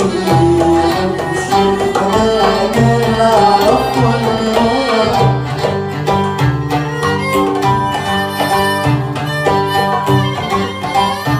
Hallelujah.